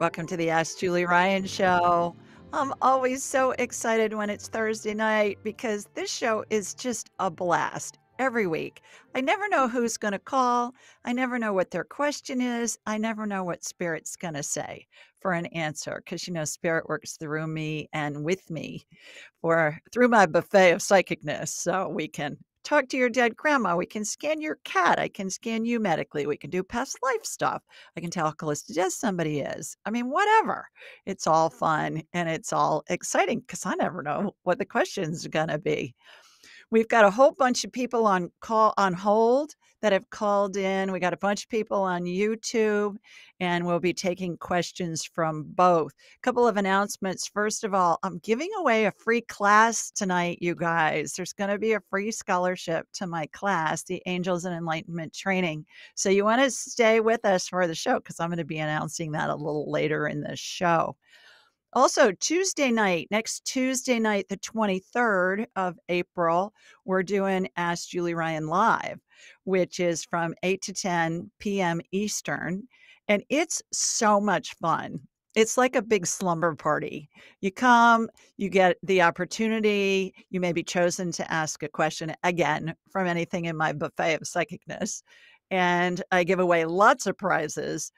Welcome to the Ask Julie Ryan show. I'm always so excited when it's Thursday night because this show is just a blast every week. I never know who's going to call. I never know what their question is. I never know what Spirit's going to say for an answer because, you know, Spirit works through me and with me for through my buffet of psychicness. So we can talk to your dead grandma. We can scan your cat. I can scan you medically. We can do past life stuff. I can tell how close to death somebody is. I mean, whatever. It's all fun and it's all exciting because I never know what the question's going to be. We've got a whole bunch of people on call on hold that have called in. We got a bunch of people on YouTube, and we'll be taking questions from both. A couple of announcements. First of all, I'm giving away a free class tonight, you guys. There's going to be a free scholarship to my class, the Angels and Enlightenment Training. So you want to stay with us for the show because I'm going to be announcing that a little later in the show. Also, Tuesday night, next Tuesday night, the 23rd of April, we're doing Ask Julie Ryan Live, which is from 8 to 10 p.m. Eastern. And it's so much fun. It's like a big slumber party. You come, you get the opportunity, you may be chosen to ask a question again from anything in my buffet of psychicness. And I give away lots of prizes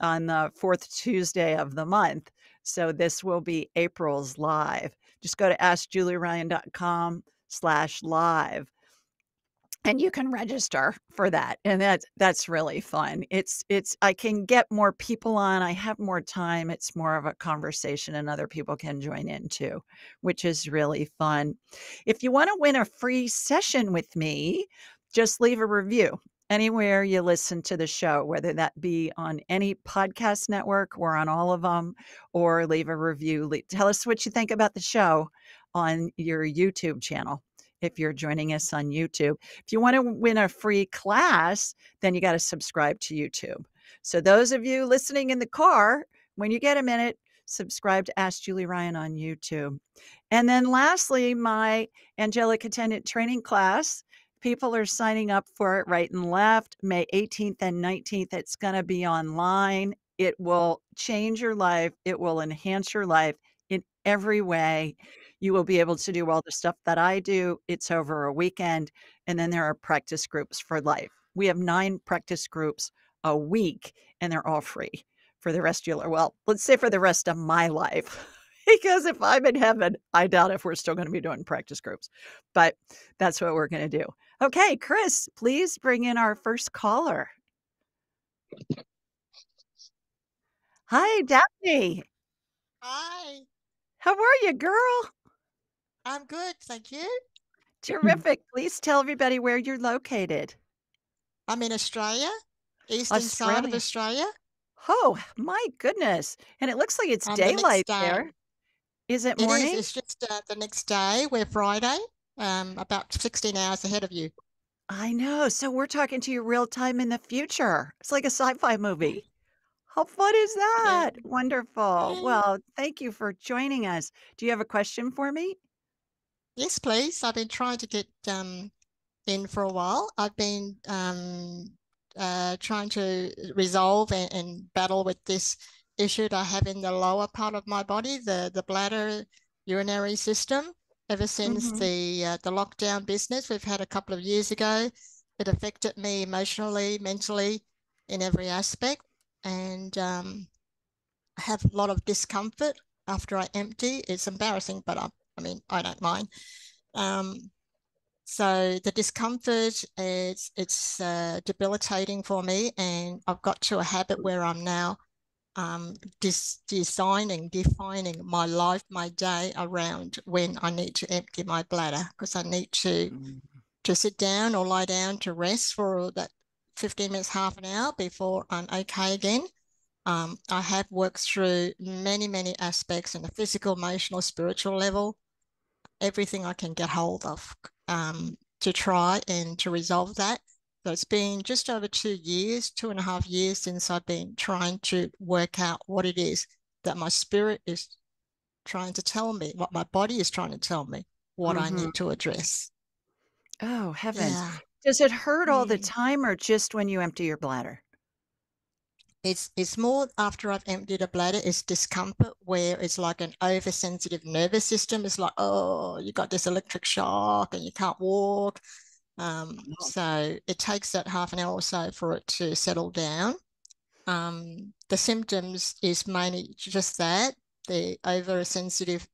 on the fourth Tuesday of the month. So this will be April's live. Just go to askjulieryan.com slash live and you can register for that and that's that's really fun it's it's i can get more people on i have more time it's more of a conversation and other people can join in too which is really fun if you want to win a free session with me just leave a review anywhere you listen to the show, whether that be on any podcast network or on all of them, or leave a review. Tell us what you think about the show on your YouTube channel if you're joining us on YouTube. If you want to win a free class, then you got to subscribe to YouTube. So, those of you listening in the car, when you get a minute, subscribe to Ask Julie Ryan on YouTube. And then, lastly, my angelic attendant training class People are signing up for it right and left. May 18th and 19th, it's going to be online. It will change your life, it will enhance your life in every way. You will be able to do all the stuff that I do. It's over a weekend. And then there are practice groups for life. We have nine practice groups a week, and they're all free for the rest of your well, let's say for the rest of my life. because if I'm in heaven, I doubt if we're still going to be doing practice groups. But that's what we're going to do. Okay, Chris, please bring in our first caller. Hi, Daphne. Hi. How are you, girl? I'm good, thank you. Terrific. Please tell everybody where you're located. I'm in Australia, eastern side of Australia. Oh, my goodness. And it looks like it's daylight the there. Is it It morning? is. It's just uh, the next day. We're Friday, um, about 16 hours ahead of you. I know. So we're talking to you real time in the future. It's like a sci-fi movie. How fun is Yeah. that? Wonderful. Yeah. Well, thank you for joining us. Do you have a question for me? Yes, please. I've been trying to get um, in for a while. I've been um, uh, trying to resolve and, and battle with this issue that I have in the lower part of my body, the, the bladder urinary system. Ever since Mm-hmm. the uh, the lockdown business we've had a couple of years ago, it affected me emotionally, mentally, in every aspect, and um, I have a lot of discomfort after I empty. It's embarrassing, but I, I mean, I don't mind. Um, so the discomfort is it's uh, debilitating for me, and I've got to a habit where I'm now um, dis- designing, defining my life, my day around when I need to empty my bladder because I need to Mm. to sit down or lie down to rest for that 15 minutes, half an hour before I'm okay again. Um, I have worked through many, many aspects in the physical, emotional, spiritual level, everything I can get hold of um, to try and to resolve that. So it's been just over two years, two and a half years since I've been trying to work out what it is that my spirit is trying to tell me, what my body is trying to tell me, what I Mm-hmm. need to address. Oh, heavens. Yeah. Does it hurt all the time or just when you empty your bladder? It's it's more after I've emptied a bladder, it's discomfort where it's like an oversensitive nervous system. It's like, oh, you got this electric shock and you can't walk. Um, oh. So it takes that half an hour or so for it to settle down. Um, the symptoms is mainly just that the oversensitive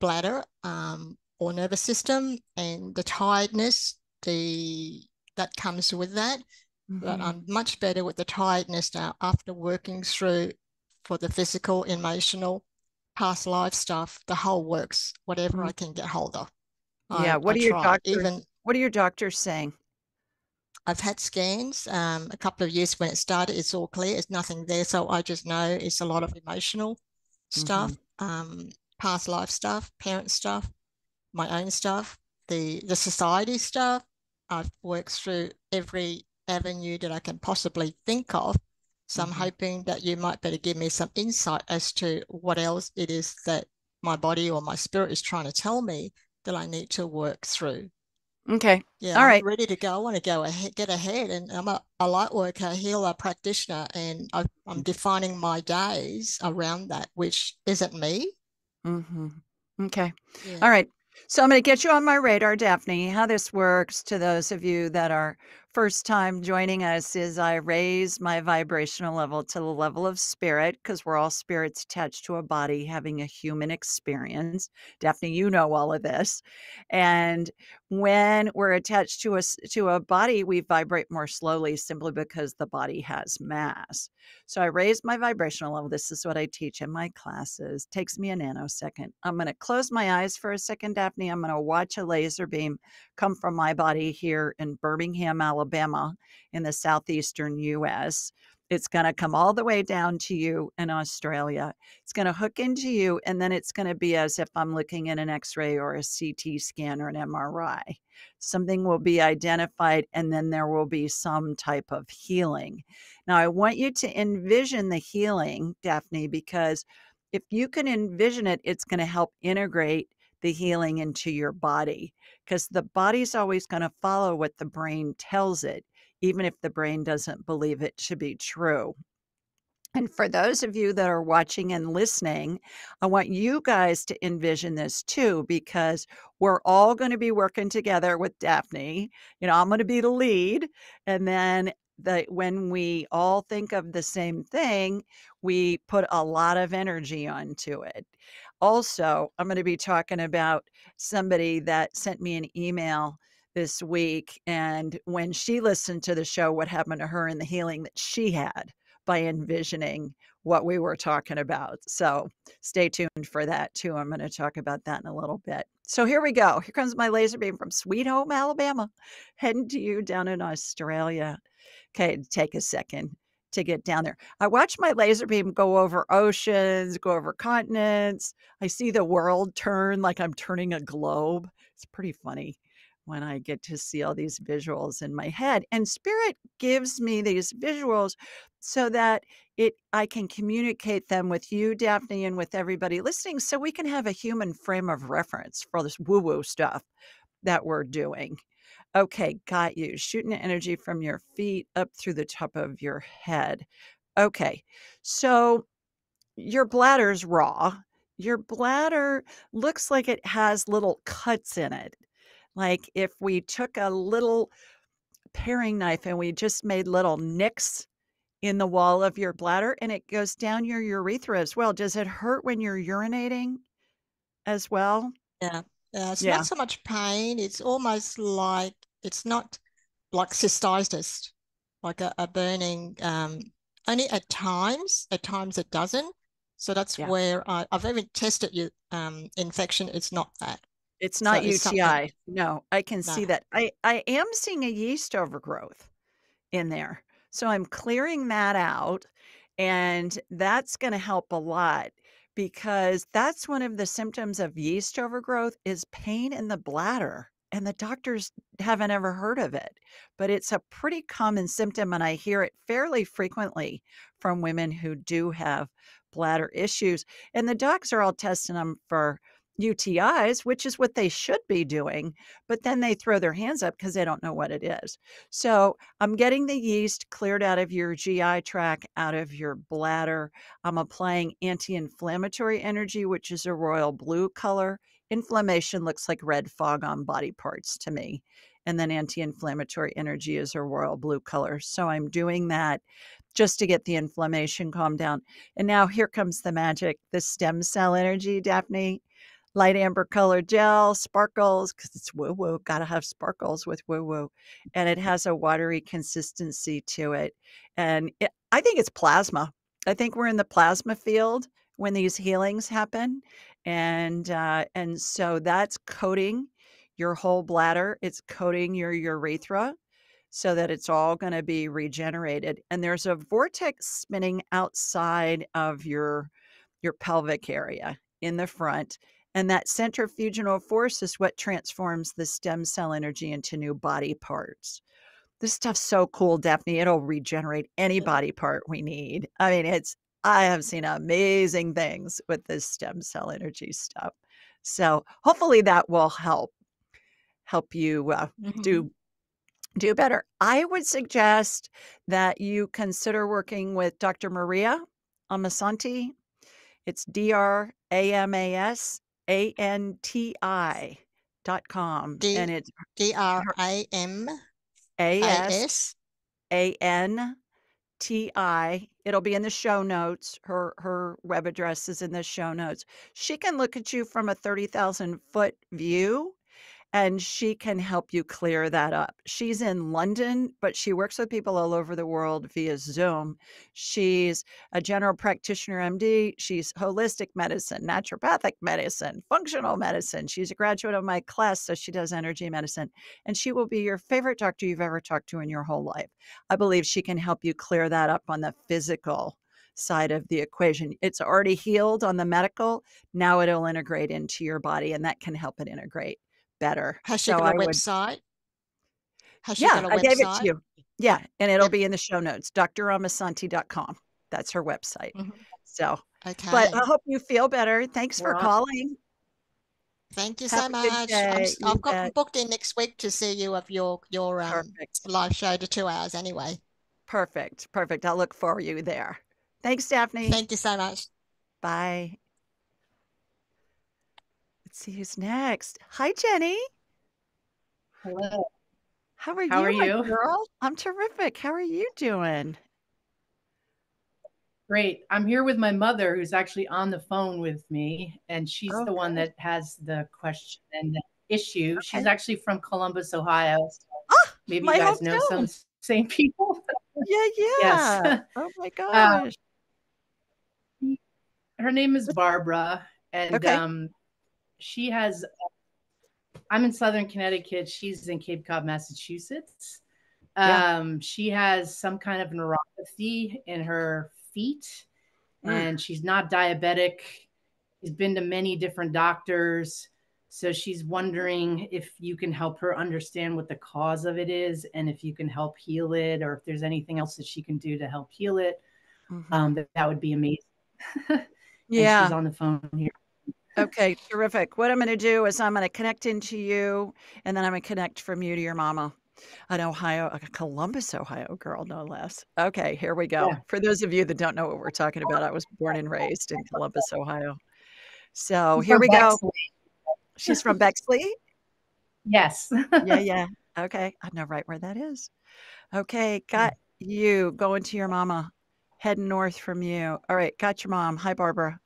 bladder um, or nervous system and the tiredness, the that comes with that. Mm-hmm. But I'm much better with the tiredness now after working through for the physical, emotional, past life stuff. The whole works, whatever mm-hmm. I can get hold of. Yeah. I, what I are your doctors? Even what are your doctors saying? I've had scans um, a couple of years when it started. It's all clear. It's nothing there. So I just know it's a lot of emotional stuff, mm-hmm. um, past life stuff, parent stuff, my own stuff, the the society stuff. I've worked through every avenue that I can possibly think of. So mm-hmm. I'm hoping that you might better give me some insight as to what else it is that my body or my spirit is trying to tell me that I need to work through. Okay. Yeah. All right. Ready to go. I want to go ahead, get ahead. And I'm a, a light worker, healer, practitioner, and I, am mm. defining my days around that, which isn't me. Mm-hmm. Okay. Yeah. All right. So I'm going to get you on my radar, Daphne. How this works to those of you that are first time joining us is I raise my vibrational level to the level of spirit because we're all spirits attached to a body having a human experience. Daphne, you know all of this. And when we're attached to a to a body, we vibrate more slowly simply because the body has mass. So I raise my vibrational level. This is what I teach in my classes. Takes me a nanosecond. I'm going to close my eyes for a second, Daphne. I'm going to watch a laser beam come from my body here in Birmingham, Alabama Alabama in the southeastern US. It's going to come all the way down to you in Australia. It's going to hook into you, and then it's going to be as if I'm looking at an x ray or a CT scan or an MRI. Something will be identified, and then there will be some type of healing. Now, I want you to envision the healing, Daphne, because if you can envision it, it's going to help integrate the healing into your body because the body's always going to follow what the brain tells it, even if the brain doesn't believe it to be true. And for those of you that are watching and listening, I want you guys to envision this too, because we're all going to be working together with Daphne. You know, I'm going to be the lead. And then that when we all think of the same thing, we put a lot of energy onto it also, I'm going to be talking about somebody that sent me an email this week. And when she listened to the show, what happened to her and the healing that she had by envisioning what we were talking about. So stay tuned for that too. I'm going to talk about that in a little bit. So here we go. Here comes my laser beam from Sweet Home, Alabama, heading to you down in Australia. Okay, take a second to get down there. I watch my laser beam go over oceans, go over continents. I see the world turn like I'm turning a globe. It's pretty funny when I get to see all these visuals in my head. And spirit gives me these visuals so that it I can communicate them with you, Daphne, and with everybody listening so we can have a human frame of reference for this woo-woo stuff that we're doing. Okay, got you. Shooting energy from your feet up through the top of your head. Okay, so your bladder's raw. Your bladder looks like it has little cuts in it. Like if we took a little paring knife and we just made little nicks in the wall of your bladder and it goes down your urethra as well. Does it hurt when you're urinating as well? Yeah. Yeah, it's yeah. not so much pain. It's almost like it's not like cystitis, like a, a burning. Um, only at times, at times it doesn't. So that's yeah. where I, have even tested you um, infection. It's not that. It's not so UTI. No, I can no. see that. I I am seeing a yeast overgrowth in there. So I'm clearing that out and that's going to help a lot because that's one of the symptoms of yeast overgrowth is pain in the bladder and the doctors haven't ever heard of it but it's a pretty common symptom and i hear it fairly frequently from women who do have bladder issues and the docs are all testing them for UTIs, which is what they should be doing, but then they throw their hands up because they don't know what it is. So I'm getting the yeast cleared out of your GI tract, out of your bladder. I'm applying anti inflammatory energy, which is a royal blue color. Inflammation looks like red fog on body parts to me. And then anti inflammatory energy is a royal blue color. So I'm doing that just to get the inflammation calmed down. And now here comes the magic the stem cell energy, Daphne light amber color gel, sparkles, because it's woo woo, gotta have sparkles with woo woo. And it has a watery consistency to it. And it, I think it's plasma. I think we're in the plasma field when these healings happen. And uh, and so that's coating your whole bladder. It's coating your urethra so that it's all going to be regenerated. And there's a vortex spinning outside of your your pelvic area in the front and that centrifugal force is what transforms the stem cell energy into new body parts. This stuff's so cool, Daphne. It'll regenerate any body part we need. I mean, it's, I have seen amazing things with this stem cell energy stuff. So hopefully that will help help you uh, mm-hmm. do do better. I would suggest that you consider working with Dr. Maria Amasanti. It's D R A M A S a N T I dot com. D and it's D R I M A S A N T I. It'll be in the show notes. Her her web address is in the show notes. She can look at you from a 30,000 foot view and she can help you clear that up. She's in London, but she works with people all over the world via Zoom. She's a general practitioner MD. She's holistic medicine, naturopathic medicine, functional medicine. She's a graduate of my class, so she does energy medicine. And she will be your favorite doctor you've ever talked to in your whole life. I believe she can help you clear that up on the physical side of the equation. It's already healed on the medical. Now it'll integrate into your body, and that can help it integrate better. Has she so got a I website? Has she yeah, got a I website? gave it to you. Yeah, and it'll yep. be in the show notes. dramasanti.com. That's her website. Mm-hmm. So, okay. But I hope you feel better. Thanks for calling. Thank you Have so much. i have got booked in next week to see you of your your um, live show to two hours anyway. Perfect. Perfect. I'll look for you there. Thanks, Daphne. Thank you so much. Bye. Let's see who's next. Hi, Jenny. Hello. How are How you, are you? girl? I'm terrific. How are you doing? Great. I'm here with my mother, who's actually on the phone with me, and she's the one that has the question and the issue. Okay. She's actually from Columbus, Ohio. So ah, maybe you guys know some same people. yeah, yeah. Yes. Oh my uh, gosh. Her name is Barbara, and okay. um, she has i'm in southern connecticut. She's in cape cod massachusetts. Yeah. um, she has some kind of neuropathy in her feet mm. and she's not diabetic. She's been to many different doctors. So she's wondering if you can help her understand what the cause of it is and if you can help heal it or if there's anything else that she can do to help heal it. Mm-hmm. um, that, that would be amazing. Yeah. she's on the phone here Okay, terrific. What I'm going to do is I'm going to connect into you, and then I'm going to connect from you to your mama. An Ohio, a Columbus, Ohio girl, no less. Okay, here we go. Yeah. For those of you that don't know what we're talking about, I was born and raised in Columbus, Ohio. So here we Bexley. go. She's from Bexley? Yes. yeah, yeah. Okay, I know right where that is. Okay, got you going to your mama, heading north from you. All right, got your mom. Hi, Barbara.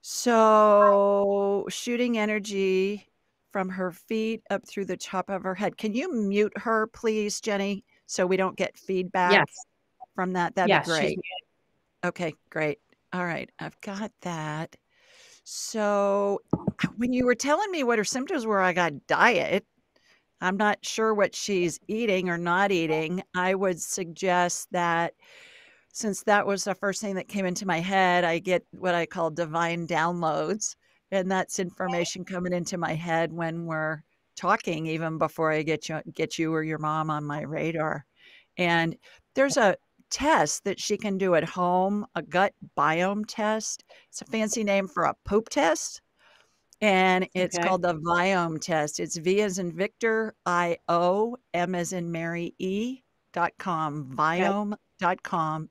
So, shooting energy from her feet up through the top of her head. Can you mute her, please, Jenny, so we don't get feedback Yes. from that? That'd Yes, be great. Okay, great. All right, I've got that. So, when you were telling me what her symptoms were, I got diet. I'm not sure what she's eating or not eating. I would suggest that since that was the first thing that came into my head, I get what I call divine downloads. And that's oh. information coming into my head when we're talking, even before I get you get you or your mom on my radar. And there's a test that she can do at home, a gut biome test. It's a fancy name for a poop test. and it's Okay. called the Viome test. It's V as in Victor, I O, M as in Mary E dot com, Viome com.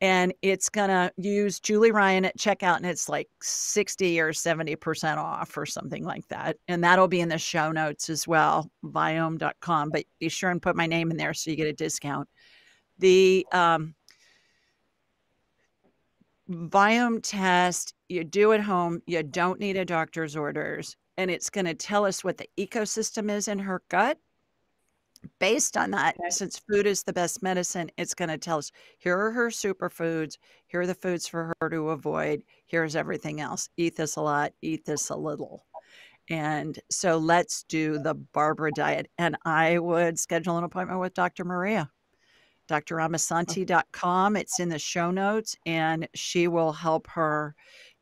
And it's gonna use Julie Ryan at checkout, and it's like 60 or 70% off or something like that. And that'll be in the show notes as well, Viome.com. But be sure and put my name in there so you get a discount. The um Viome test you do at home. You don't need a doctor's orders, and it's going to tell us what the ecosystem is in her gut. Based on that, Okay. since food is the best medicine, it's going to tell us here are her superfoods, here are the foods for her to avoid, here's everything else. Eat this a lot, eat this a little. And so let's do the Barbara diet. And I would schedule an appointment with Dr. Maria dramasanti.com. It's in the show notes, and she will help her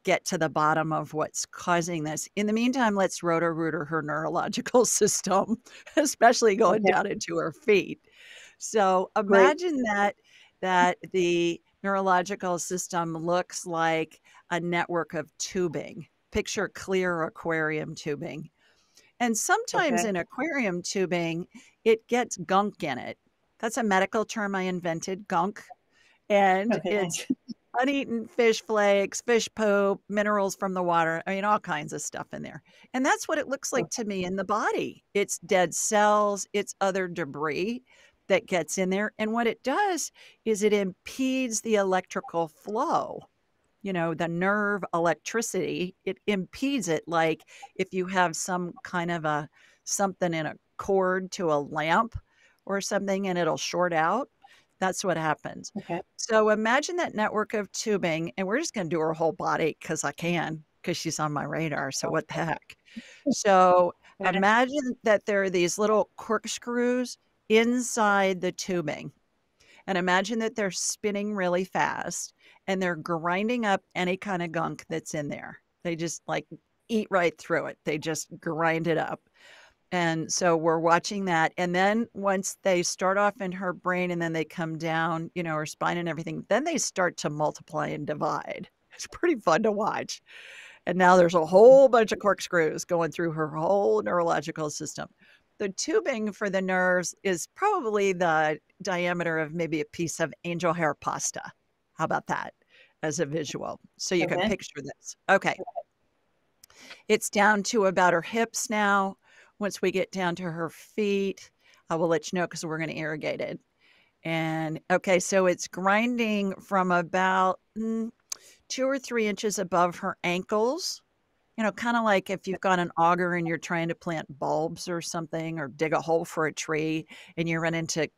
get to the bottom of what's causing this. In the meantime, let's roto rooter her neurological system, especially going Okay. down into her feet. So Great. imagine that that the neurological system looks like a network of tubing. Picture clear aquarium tubing. And sometimes Okay. in aquarium tubing, it gets gunk in it. That's a medical term I invented, gunk. And Okay, it's. uneaten fish flakes, fish poop, minerals from the water. I mean, all kinds of stuff in there. And that's what it looks like to me in the body. It's dead cells, it's other debris that gets in there. And what it does is it impedes the electrical flow. You know, the nerve electricity, it impedes it. Like if you have some kind of a something in a cord to a lamp or something and it'll short out. That's what happens. Okay. So imagine that network of tubing, and we're just going to do her whole body because I can, because she's on my radar. So what the heck? So imagine that there are these little corkscrews inside the tubing. And imagine that they're spinning really fast and they're grinding up any kind of gunk that's in there. They just like eat right through it, they just grind it up. And so we're watching that. And then once they start off in her brain and then they come down, you know, her spine and everything, then they start to multiply and divide. It's pretty fun to watch. And now there's a mm. whole bunch of corkscrews going through her whole neurological system. The tubing for the nerves is probably the diameter of maybe a piece of angel hair pasta. How about that as a visual? So you can picture this. Okay. It's down to about her hips now. Once we get down to her feet, I will let you know because we're going to irrigate it. And okay, so it's grinding from about mm, two or three inches above her ankles. You know, kind of like if you've got an auger and you're trying to plant bulbs or something, or dig a hole for a tree and you run into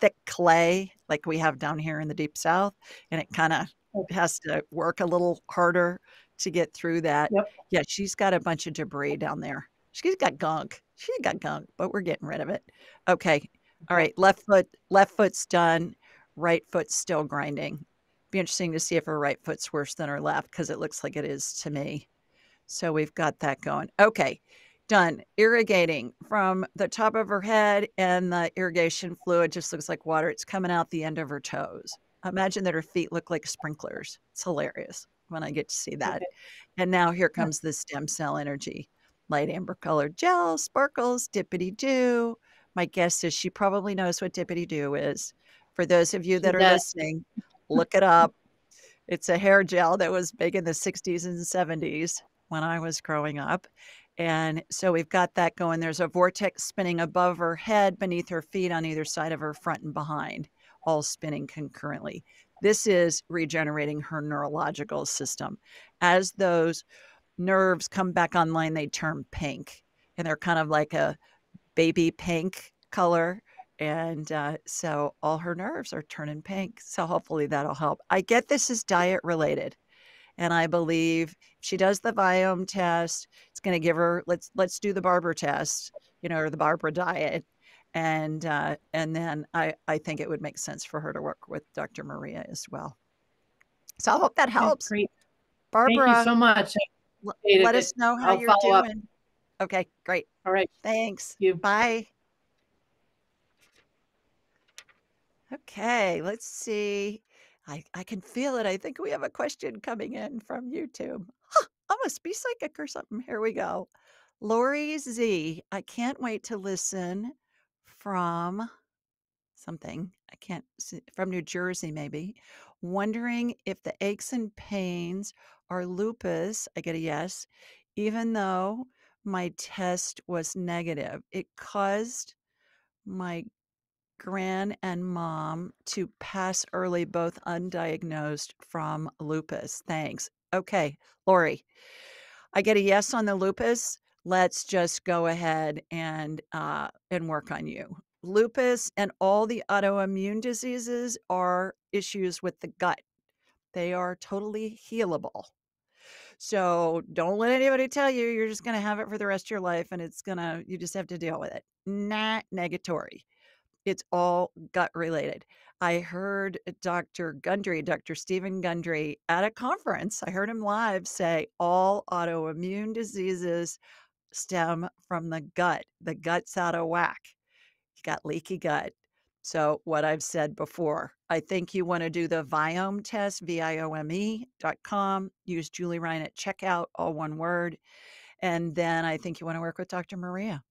thick clay like we have down here in the deep south, and it kind of has to work a little harder to get through that. Yep. Yeah, she's got a bunch of debris down there. She's got gunk. She's got gunk, but we're getting rid of it. Okay. All right. Left foot, left foot's done. Right foot's still grinding. Be interesting to see if her right foot's worse than her left because it looks like it is to me. So we've got that going. Okay. Done. Irrigating from the top of her head, and the irrigation fluid just looks like water. It's coming out the end of her toes. Imagine that her feet look like sprinklers. It's hilarious when I get to see that. Okay. And now here comes the stem cell energy. Light amber colored gel, sparkles, dippity do. My guess is she probably knows what dippity do is. For those of you that are listening, look it up. It's a hair gel that was big in the 60s and 70s when I was growing up. And so we've got that going. There's a vortex spinning above her head, beneath her feet, on either side of her, front and behind, all spinning concurrently. This is regenerating her neurological system. As those nerves come back online, they turn pink and they're kind of like a baby pink color. And uh, so all her nerves are turning pink. So hopefully that'll help. I get this is diet related. And I believe she does the Viome test, it's going to give her let's let's do the Barbara test, you know, or the Barbara diet, and uh, and then I I think it would make sense for her to work with Dr. Maria as well. So I hope that helps, Great. Thank Barbara. you so much. L- appreciated let us know how I'll you're follow up. doing. Okay, great. All right. Thanks. You. Bye. Okay, let's see. I, I can feel it. I think we have a question coming in from YouTube. Huh, oh must be psychic or something. Here we go. Lori Z. I can't wait to listen from something. I can't see from New Jersey, maybe. Wondering if the aches and pains are lupus. I get a yes, even though my test was negative. It caused my gran and mom to pass early, both undiagnosed from lupus. Thanks. Okay, Lori, I get a yes on the lupus. Let's just go ahead and uh, and work on you. Lupus and all the autoimmune diseases are issues with the gut. They are totally healable. So don't let anybody tell you you're just going to have it for the rest of your life and it's going to, you just have to deal with it. Not negatory. It's all gut related. I heard Dr. Gundry, Dr. Steven Gundry, at a conference. I heard him live say all autoimmune diseases stem from the gut. The gut's out of whack. You got leaky gut. So, what I've said before, I think you want to do the Viome test, V I O M E dot com. Use Julie Ryan at checkout, all one word. And then I think you want to work with Dr. Maria.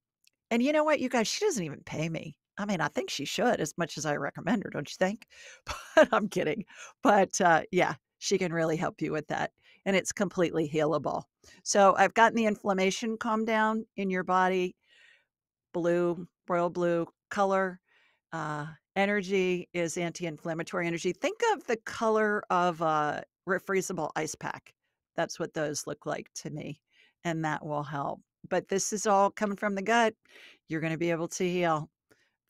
And you know what, you guys, she doesn't even pay me. I mean, I think she should as much as I recommend her, don't you think? But I'm kidding. But uh, yeah, she can really help you with that. And it's completely healable. So I've gotten the inflammation calmed down in your body, blue, royal blue color. Uh, energy is anti-inflammatory energy. Think of the color of a refreezable ice pack. That's what those look like to me. And that will help. But this is all coming from the gut. You're going to be able to heal.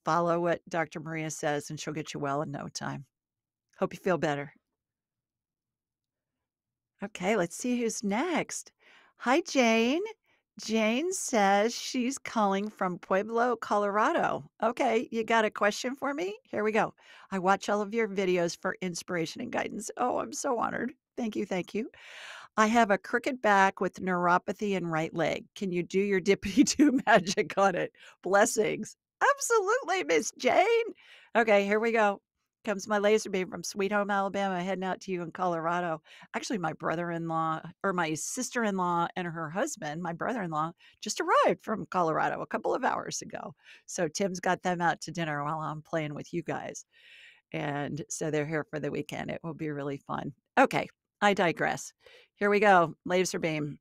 Follow what Dr. Maria says, and she'll get you well in no time. Hope you feel better. Okay, let's see who's next. Hi, Jane. Jane says she's calling from Pueblo, Colorado. Okay, you got a question for me? Here we go. I watch all of your videos for inspiration and guidance. Oh, I'm so honored. Thank you. Thank you. I have a crooked back with neuropathy and right leg. Can you do your dippity do magic on it? Blessings. Absolutely, Miss Jane. Okay, here we go comes my laser beam from Sweet Home, Alabama, heading out to you in Colorado. Actually, my brother in law or my sister in law and her husband, my brother in law, just arrived from Colorado a couple of hours ago. So Tim's got them out to dinner while I'm playing with you guys. And so they're here for the weekend. It will be really fun. Okay, I digress. Here we go. Laser beam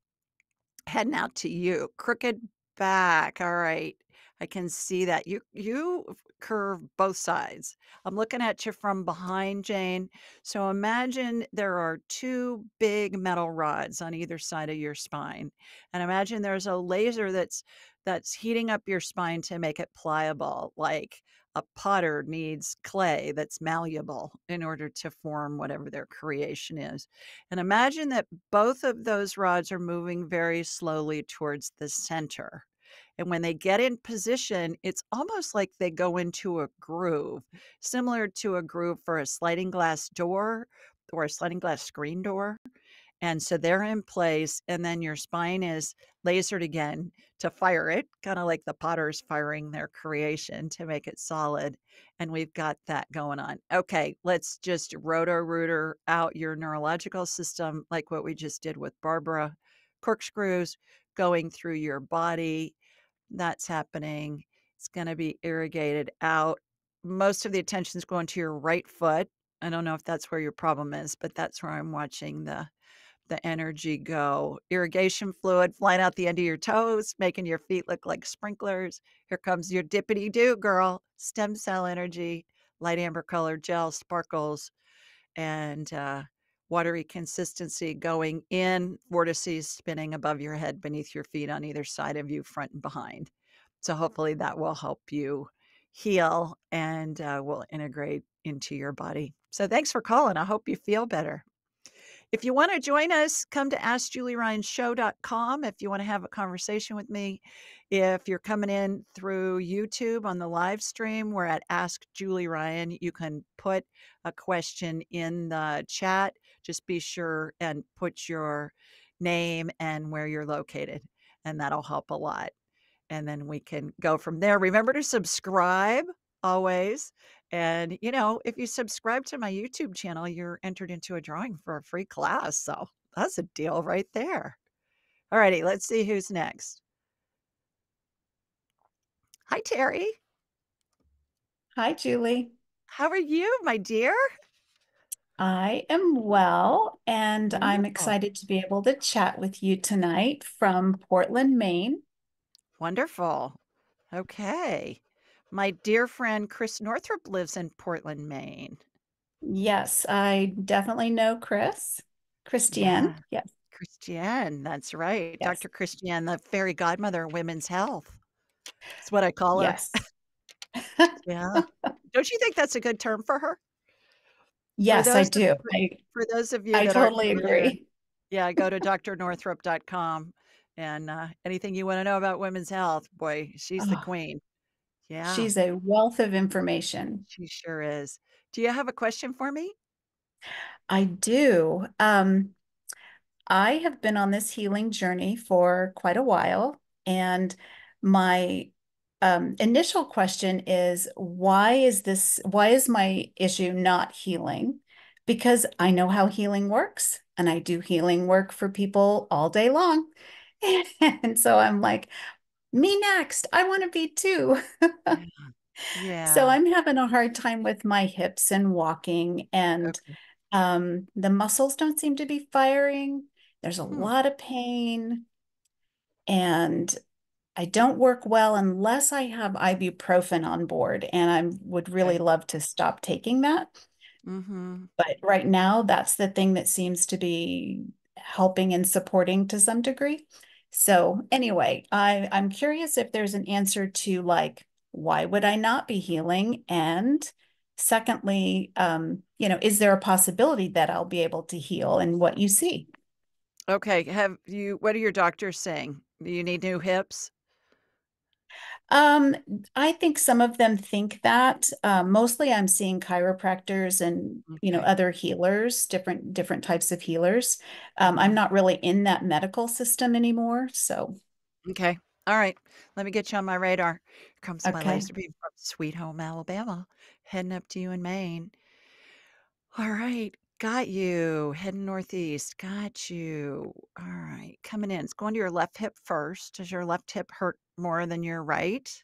heading out to you. Crooked back. All right. I can see that you you curve both sides. I'm looking at you from behind, Jane. So imagine there are two big metal rods on either side of your spine. And imagine there's a laser that's that's heating up your spine to make it pliable, like a potter needs clay that's malleable in order to form whatever their creation is. And imagine that both of those rods are moving very slowly towards the center. And when they get in position, it's almost like they go into a groove, similar to a groove for a sliding glass door or a sliding glass screen door. And so they're in place, and then your spine is lasered again to fire it, kind of like the potters firing their creation to make it solid. And we've got that going on. Okay, let's just roto rooter out your neurological system, like what we just did with Barbara. Corkscrews going through your body that's happening. It's going to be irrigated out. Most of the attention is going to your right foot. I don't know if that's where your problem is, but that's where I'm watching the the energy go. Irrigation fluid flying out the end of your toes, making your feet look like sprinklers. Here comes your dippity do, girl. Stem cell energy, light amber color gel, sparkles, and uh, watery consistency going in, vortices spinning above your head, beneath your feet, on either side of you, front and behind. So hopefully that will help you heal and uh, will integrate into your body. So thanks for calling. I hope you feel better. If you want to join us, come to AskJulieRyanShow.com if you want to have a conversation with me. If you're coming in through YouTube on the live stream, we're at Ask Julie Ryan. You can put a question in the chat. Just be sure and put your name and where you're located, and that'll help a lot. And then we can go from there. Remember to subscribe always. And, you know, if you subscribe to my YouTube channel, you're entered into a drawing for a free class. So that's a deal right there. All righty, let's see who's next. Hi, Terry. Hi, Julie. How are you, my dear? I am well, and I'm excited to be able to chat with you tonight from Portland, Maine. Wonderful. Okay. My dear friend Chris Northrup lives in Portland, Maine. Yes, I definitely know Chris. Christiane, Yeah, yes, Christiane, that's right. yes, Dr. Christiane, the fairy godmother of women's health. That's what I call her. yes. Yeah. Don't you think that's a good term for her? Yes, I of do. for, I for those of you I totally familiar, agree. yeah, go to drnorthrup.com and uh, anything you want to know about women's health, boy, she's the Oh, queen. Yeah, she's a wealth of information. she sure is. Do you have a question for me? I do. Um, I have been on this healing journey for quite a while, and my um, initial question is why is this, why is my issue not healing? Because I know how healing works, and I do healing work for people all day long. And so I'm like, me next, I want to be too. Yeah. So I'm having a hard time with my hips and walking, and Okay. um, the muscles don't seem to be firing. There's a Hmm. lot of pain, and I don't work well unless I have ibuprofen on board, and I would really love to stop taking that. Mm-hmm. But right now, that's the thing that seems to be helping and supporting to some degree. So anyway, I, I'm curious if there's an answer to like, why would I not be healing? And secondly, um, you know, is there a possibility that I'll be able to heal and what you see? Okay. Have you, what are your doctors saying? Do you need new hips? Um, I think some of them think that. Uh, mostly I'm seeing chiropractors and, you know, other healers, different different types of healers. Um, I'm not really in that medical system anymore, so Okay. All right. Let me get you on my radar. Here comes my okay. laser beam from Sweet Home, Alabama, heading up to you in Maine. All right. Got you. Heading northeast. Got you. All right. Coming in. It's going to your left hip first. Does your left hip hurt more than your right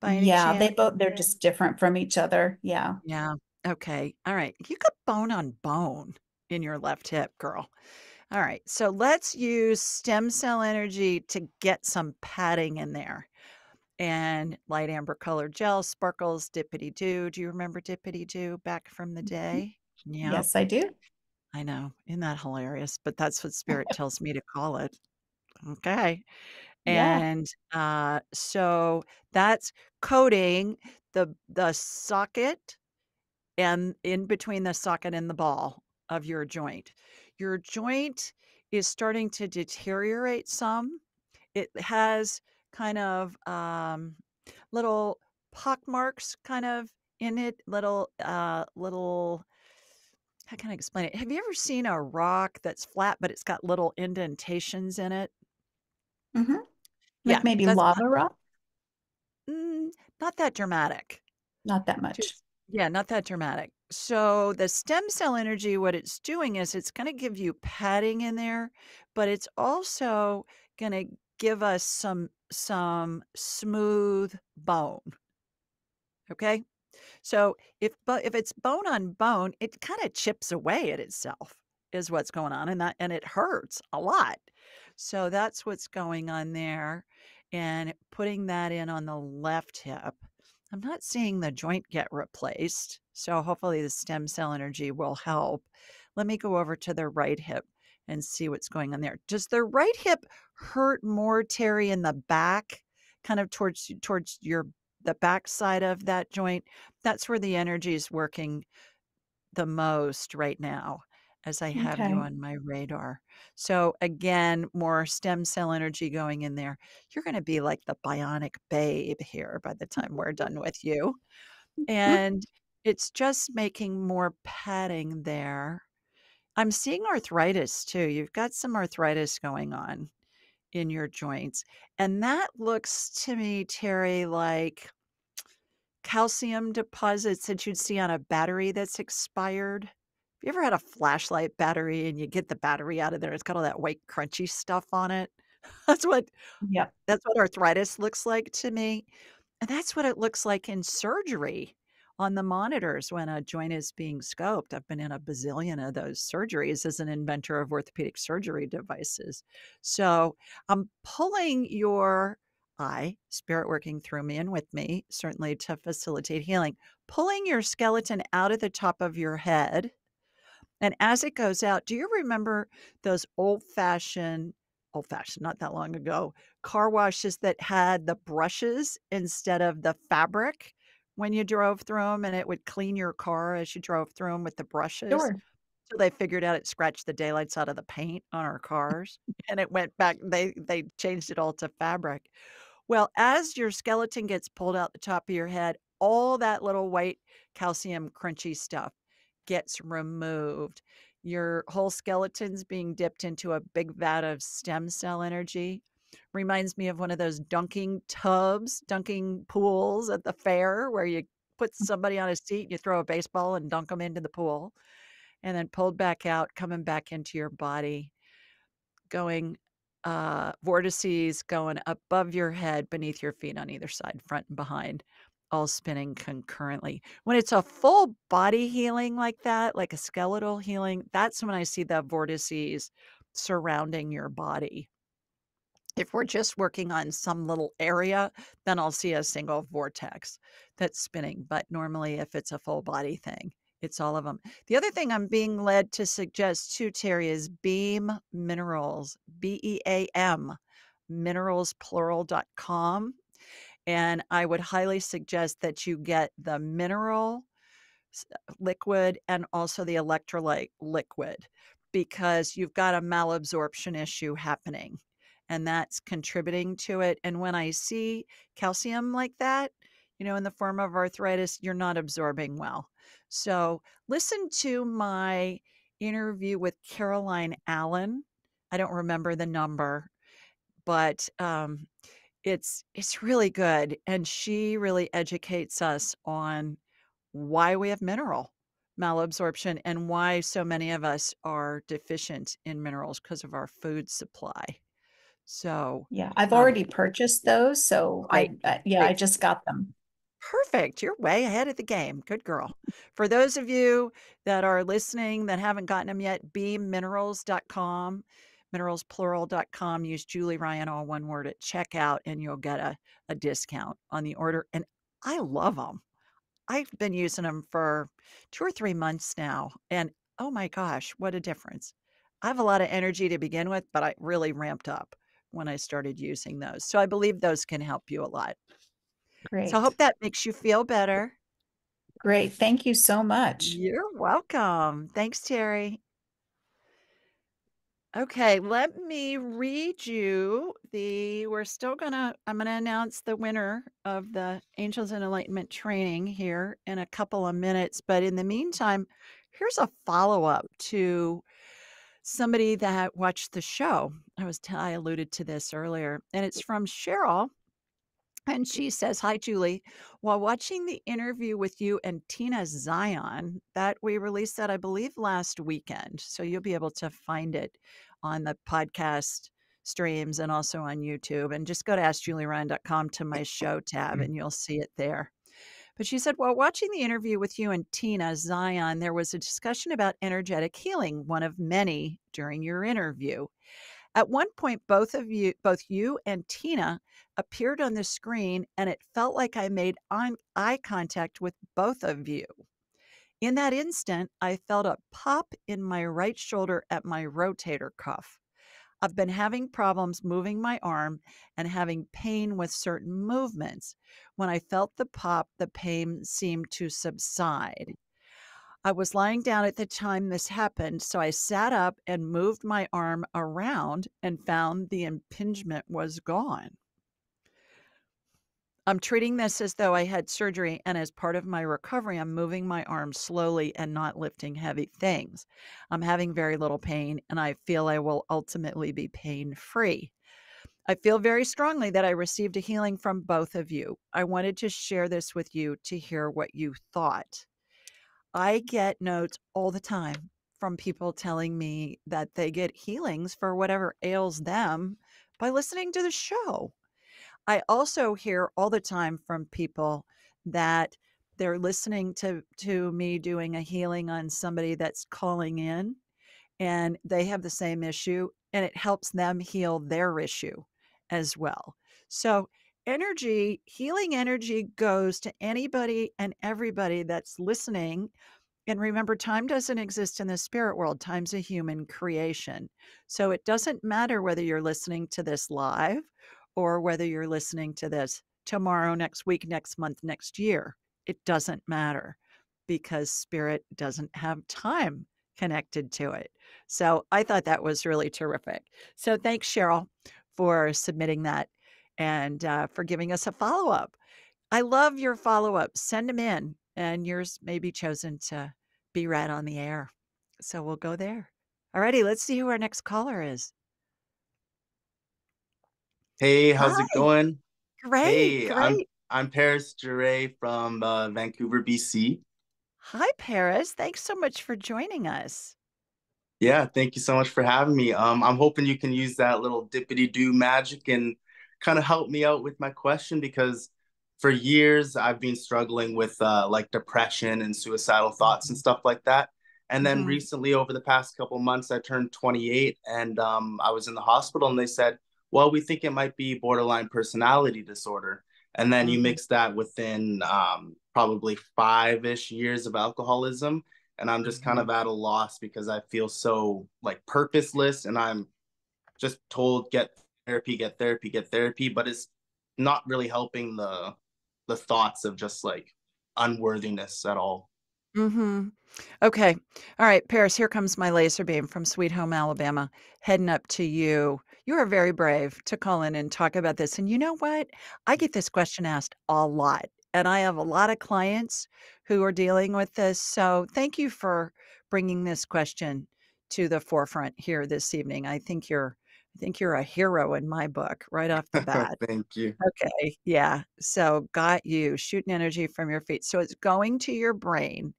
by any Yeah, they chance? both they're just different from each other. Yeah. Yeah. Okay. All right. You got bone on bone in your left hip, girl. All right. So let's use stem cell energy to get some padding in there. And light amber colored gel sparkles dippity doo. Do you remember dippity doo back from the Mhm. day? Yep. Yes, I do. I know. Isn't that hilarious? But that's what spirit tells me to call it. Okay. Yeah. And uh, so that's coating the the socket and in between the socket and the ball of your joint. Your joint is starting to deteriorate some. It has kind of um, little pock marks kind of in it, little uh little how can I explain it? Have you ever seen a rock that's flat but it's got little indentations in it? Mm-hmm. Yeah, maybe not lava rock? mm, not that dramatic. Not that much. Just yeah, not that dramatic. So the stem cell energy, what it's doing is it's going to give you padding in there, but it's also going to give us some some smooth bone. Okay. So if but if it's bone on bone, it kind of chips away at itself is what's going on and that and it hurts a lot. So that's what's going on there and putting that in on the left hip. I'm not seeing the joint get replaced. So hopefully the stem cell energy will help. Let me go over to the right hip and see what's going on there. Does the right hip hurt more Terry in the back kind of towards towards your the backside of that joint? That's where the energy is working the most right now as I have you on my radar. So again, more stem cell energy going in there. You're going to be like the bionic babe here by the time we're done with you. And it's just making more padding there. I'm seeing arthritis too. You've got some arthritis going on in your joints. And that looks to me, Terry, like calcium deposits that you'd see on a battery that's expired Have you ever had a flashlight battery and you get the battery out of there? It's got all that white crunchy stuff on it. That's what Yeah. that's what arthritis looks like to me. And that's what it looks like in surgery on the monitors when a joint is being scoped. I've been in a bazillion of those surgeries as an inventor of orthopedic surgery devices. So I'm pulling your eye, spirit working through me and with me, certainly to facilitate healing, pulling your skeleton out of the top of your head. And as it goes out, do you remember those old fashioned, old fashioned, not that long ago, car washes that had the brushes instead of the fabric when you drove through them and it would clean your car as you drove through them with the brushes? Sure. So they figured out it scratched the daylights out of the paint on our cars and it went back they they changed it all to fabric. Well, as your skeleton gets pulled out the top of your head, all that little white calcium crunchy stuff gets removed. Your whole skeleton's being dipped into a big vat of stem cell energy. Reminds me of one of those dunking tubs, dunking pools at the fair where you put somebody on a seat you throw a baseball and dunk them into the pool and then pulled back out, coming back into your body, going uh, vortices going above your head, beneath your feet on either side, front and behind, all spinning concurrently. When it's a full body healing like that, like a skeletal healing, that's when I see the vortices surrounding your body. If we're just working on some little area, then I'll see a single vortex that's spinning. But normally, if it's a full body thing, it's all of them. The other thing I'm being led to suggest too, Terry, is Beam Minerals, B E A M, mineralsplural.com. And I would highly suggest that you get the mineral liquid and also the electrolyte liquid because you've got a malabsorption issue happening and that's contributing to it. And when I see calcium like that, you know, in the form of arthritis, you're not absorbing well. So listen to my interview with Caroline Allen. I don't remember the number, but um, it's it's really good, and she really educates us on why we have mineral malabsorption and why so many of us are deficient in minerals because of our food supply. So, Yeah, I've um, already purchased those, so I, uh, yeah, I just got them. Perfect. You're way ahead of the game. Good girl. For those of you that are listening that haven't gotten them yet, beamminerals.com, mineralsplural.com. Use Julie Ryan, all one word at checkout, and you'll get a, a discount on the order. And I love them. I've been using them for two or three months now. And oh my gosh, what a difference. I have a lot of energy to begin with, but I really ramped up when I started using those. So I believe those can help you a lot. Great. So I hope that makes you feel better. Great. Thank you so much. You're welcome. Thanks, Terry. Okay, let me read you the we're still gonna I'm gonna announce the winner of the Angels and Enlightenment training here in a couple of minutes. But in the meantime, here's a follow-up to somebody that watched the show. I was t- I alluded to this earlier, and it's from Cheryl. And she says, Hi, Julie. While watching the interview with you and Tina Zion, that we released that, I believe, last weekend. So you'll be able to find it on the podcast streams and also on YouTube. And just go to askjulieryan.com to my show tab mm-hmm. and you'll see it there. But she said, while watching the interview with you and Tina Zion, there was a discussion about energetic healing, one of many during your interview. At one point, both of you, both you and Tina, appeared on the screen, and it felt like I made eye contact with both of you. In that instant, I felt a pop in my right shoulder at my rotator cuff. I've been having problems moving my arm and having pain with certain movements. When I felt the pop, the pain seemed to subside. I was lying down at the time this happened, so I sat up and moved my arm around and found the impingement was gone. I'm treating this as though I had surgery, and as part of my recovery, I'm moving my arms slowly and not lifting heavy things. I'm having very little pain, and I feel I will ultimately be pain free. I feel very strongly that I received a healing from both of you. I wanted to share this with you to hear what you thought. I get notes all the time from people telling me that they get healings for whatever ails them by listening to the show. I also hear all the time from people that they're listening to to me doing a healing on somebody that's calling in and they have the same issue and it helps them heal their issue as well. So energy, healing energy goes to anybody and everybody that's listening. And remember, time doesn't exist in the spirit world, time's a human creation. So it doesn't matter whether you're listening to this live or whether you're listening to this tomorrow, next week, next month, next year. It doesn't matter because spirit doesn't have time connected to it. So I thought that was really terrific. So thanks, Cheryl, for submitting that and uh, for giving us a follow up. I love your follow up. Send them in, and yours may be chosen to be read on the air. So we'll go there. All righty, let's see who our next caller is. Hey, how's Hi. it going? Great, Hey, I'm. I'm Paris Jure from uh, Vancouver, BC. Hi, Paris. Thanks so much for joining us. Yeah, thank you so much for having me. Um, I'm hoping you can use that little dippity do magic and kind of help me out with my question because for years I've been struggling with uh, like depression and suicidal thoughts and stuff like that. And then Mhm. recently, over the past couple months, I turned 28 and um, I was in the hospital and they said, well, we think it might be borderline personality disorder. And then you Mhm. mix that within um, probably five-ish years of alcoholism and I'm just kind Mhm. of at a loss because I feel so like purposeless and I'm just told get therapy, get therapy, get therapy, but it's not really helping the the thoughts of just like unworthiness at all. Mm-hmm. Okay. All right, Paris, here comes my laser beam from Sweet Home, Alabama, heading up to you. You are very brave to call in and talk about this. And you know what? I get this question asked a lot, and I have a lot of clients who are dealing with this. So thank you for bringing this question to the forefront here this evening. I think you're I think you're a hero in my book right off the bat. Thank you. Okay, yeah. So got you shooting energy from your feet. So it's going to your brain.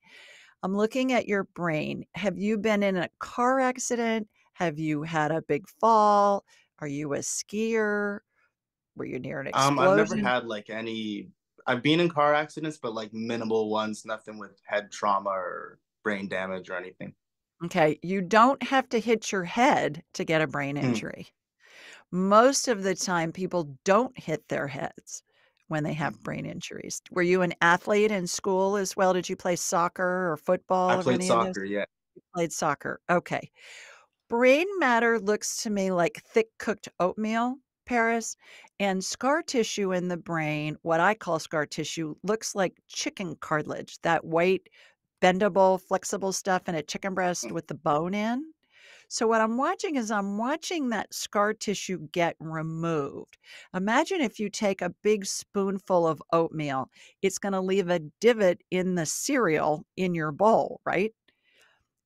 I'm looking at your brain. Have you been in a car accident? Have you had a big fall? Are you a skier? Were you near an Um, I've never had like any I've been in car accidents, but like minimal ones, nothing with head trauma or brain damage or anything. Okay, you don't have to hit your head to get a brain Hmm. injury. Most of the time, people don't hit their heads when they have brain injuries. Were you an athlete in school as well? Did you play soccer or football or played any of those? soccer, yeah. You played soccer. Okay. Brain matter looks to me like thick cooked oatmeal, Paris, and scar tissue in the brain, what I call scar tissue, looks like chicken cartilage, that white, bendable, flexible stuff in a chicken breast Mm. with the bone in. So, what I'm watching is I'm watching that scar tissue get removed. Imagine if you take a big spoonful of oatmeal, it's going to leave a divot in the cereal in your bowl, right?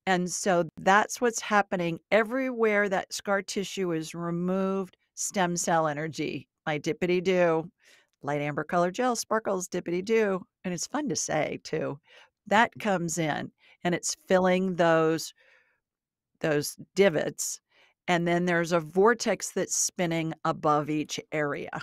And so that's what's happening everywhere that scar tissue is removed, stem cell energy, my dippity do, light amber color gel sparkles dippity do. And it's fun to say too. That comes in and it's filling those those divots. And then there's a vortex that's spinning above each area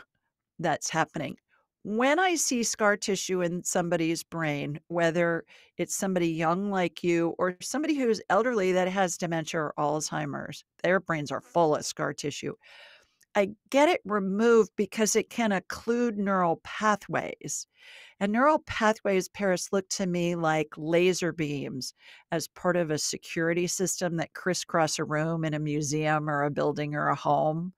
that's happening. When I see scar tissue in somebody's brain, whether it's somebody young like you or somebody who's elderly that has dementia or Alzheimer's, their brains are full of scar tissue. I get it removed because it can occlude neural pathways. And neural pathways, Paris, look to me like laser beams as part of a security system that crisscross a room in a museum or a building or a home.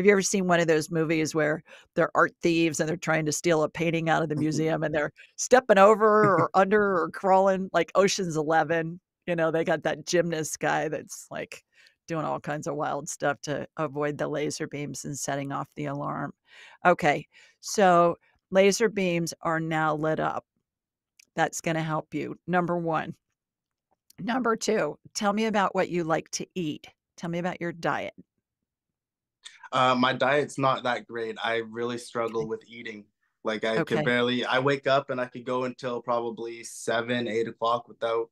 Have you ever seen one of those movies where they're art thieves and they're trying to steal a painting out of the Mhm. museum and they're stepping over or under or crawling like Ocean's 11? You know, they got that gymnast guy that's like doing all kinds of wild stuff to avoid the laser beams and setting off the alarm. Okay, so laser beams are now lit up. That's going to help you. Number one. Number two, tell me about what you like to eat. Tell me about your diet. Uh, my diet's not that great. I really struggle with eating. Like I Okay. could barely. I wake up and I could go until probably seven, eight o'clock without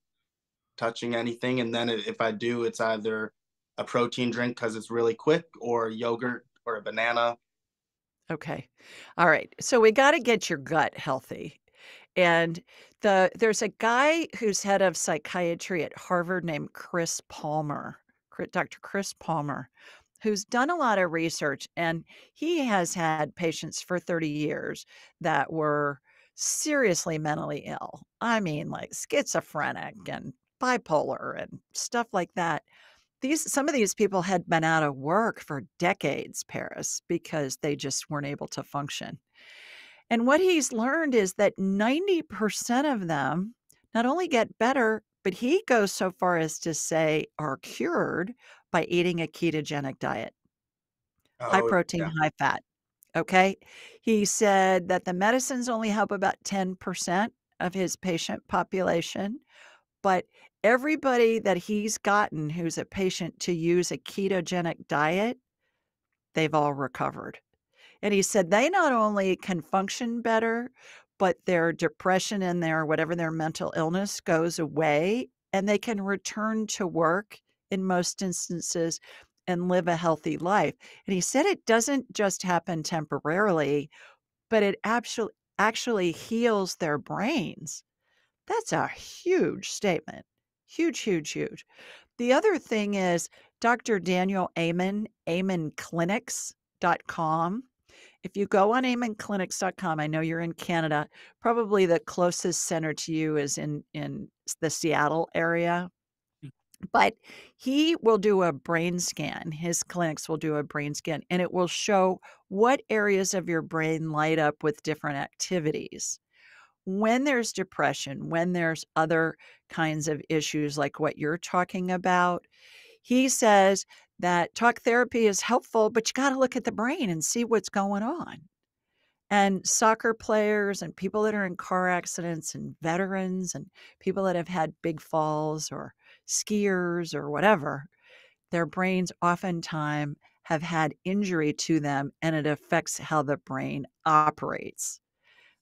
touching anything, and then if I do, it's either a protein drink because it's really quick, or yogurt or a banana. Okay. All right. So we got to get your gut healthy. And the there's a guy who's head of psychiatry at Harvard named Chris Palmer, Dr. Chris Palmer, who's done a lot of research and he has had patients for 30 years that were seriously mentally ill. I mean, like schizophrenic mm. and bipolar and stuff like that. These some of these people had been out of work for decades, Paris, because they just weren't able to function. And what he's learned is that 90% of them not only get better, but he goes so far as to say are cured by eating a ketogenic diet, high Oh, protein, yeah. high fat. Okay. He said that the medicines only help about 10% of his patient population, but everybody that he's gotten who's a patient to use a ketogenic diet, they've all recovered. And he said they not only can function better, but their depression and their whatever their mental illness goes away and they can return to work in most instances and live a healthy life. And he said it doesn't just happen temporarily, but it actually actually heals their brains. That's a huge statement. Huge, huge, huge. The other thing is Dr. Daniel Amen, amenclinics.com. If you go on amenclinics.com, I know you're in Canada, probably the closest center to you is in in the Seattle area. But he will do a brain scan. His clinics will do a brain scan and it will show what areas of your brain light up with different activities. When there's depression, when there's other kinds of issues like what you're talking about, he says that talk therapy is helpful, but you got to look at the brain and see what's going on. And soccer players and people that are in car accidents and veterans and people that have had big falls or skiers or whatever, their brains oftentimes have had injury to them and it affects how the brain operates.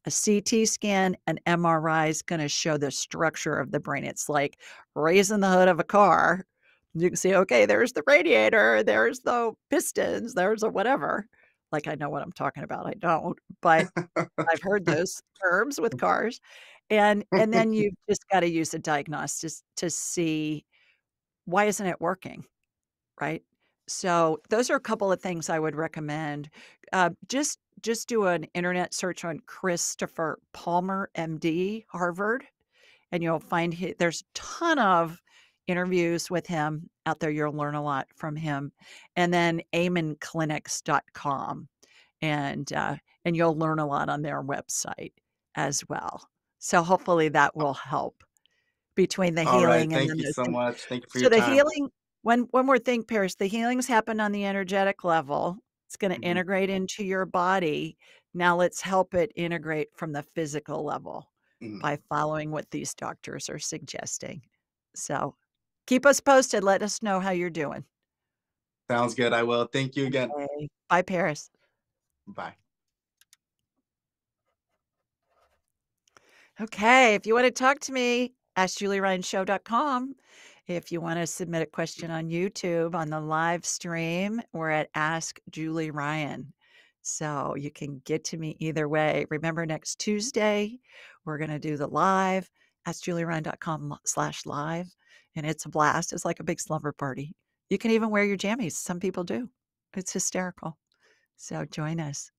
A CT scan, an MRI is going to show the structure of the brain. It's like raising the hood of a car. You can see, okay, there's the radiator, there's the pistons, there's a whatever. Like I know what I'm talking about. I don't, but I've heard those terms with cars. And and then you've just got to use a diagnosis to see why isn't it working, right? So those are a couple of things I would recommend. Uh, just just do an internet search on Christopher Palmer, MD, Harvard, and you'll find he, there's a ton of interviews with him out there. You'll learn a lot from him. And then amenclinics.com. And uh, and you'll learn a lot on their website as well. So hopefully that will help between the All right. healing and Thank then you so much. Thank you for So your the time. healing, one one more thing, Paris, the healings happen on the energetic level. It's going to Mhm. integrate into your body. Now let's help it integrate from the physical level Mhm. by following what these doctors are suggesting. So keep us posted. Let us know how you're doing. Sounds good. I will. Thank you again. Okay. Bye, Paris. Bye. Okay. If you want to talk to me, askjulieryanshow.com. If you want to submit a question on YouTube on the live stream, we're at Ask Julie Ryan. So you can get to me either way. Remember, next Tuesday, we're going to do the live, askjulieryan.com slash live. And it's a blast. It's like a big slumber party. You can even wear your jammies. Some people do. It's hysterical. So join us.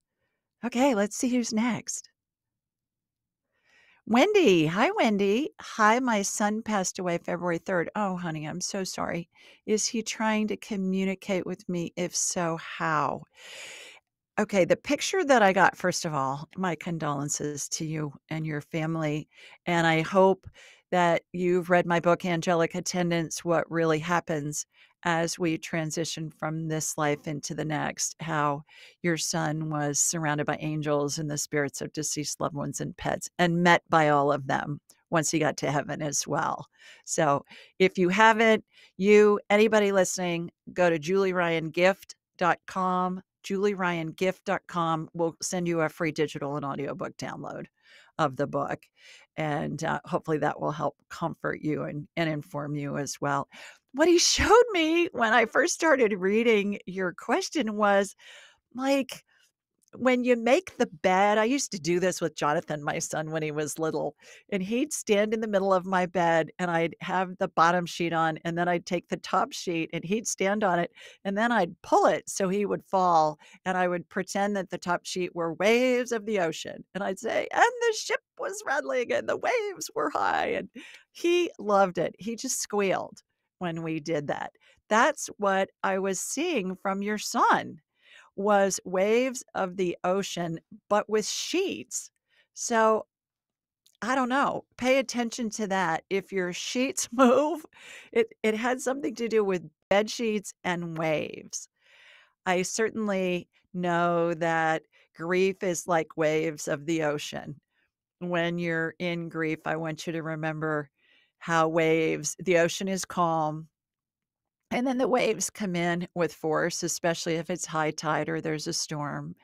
Okay, let's see who's next. Wendy. Hi, Wendy. Hi, my son passed away February 3rd. Oh, honey, I'm so sorry. Is he trying to communicate with me? If so, how? Okay, the picture that I got, first of all, my condolences to you and your family. And I hope that you've read my book, Angelic Attendants What Really Happens as we transition from this life into the next. How your son was surrounded by angels and the spirits of deceased loved ones and pets and met by all of them once he got to heaven as well. So if you haven't, you, anybody listening, go to julieryangift.com julieryangift.com. We'll send you a free digital and audiobook download of the book. And uh, hopefully that will help comfort you and, and inform you as well. What he showed me when I first started reading your question was like, when you make the bed, I used to do this with Jonathan, my son, when he was little, and he'd stand in the middle of my bed and I'd have the bottom sheet on, and then I'd take the top sheet and he'd stand on it, and then I'd pull it so he would fall, and I would pretend that the top sheet were waves of the ocean, and I'd say, and the ship was rattling and the waves were high, and he loved it. He just squealed when we did that. That's what I was seeing from your son was waves of the ocean, but with sheets. So I don't know. Pay attention to that. If your sheets move, it, it had something to do with bed sheets and waves. I certainly know that grief is like waves of the ocean. When you're in grief, I want you to remember how waves, the ocean is calm, and then the waves come in with force, especially if it's high tide or there's a storm,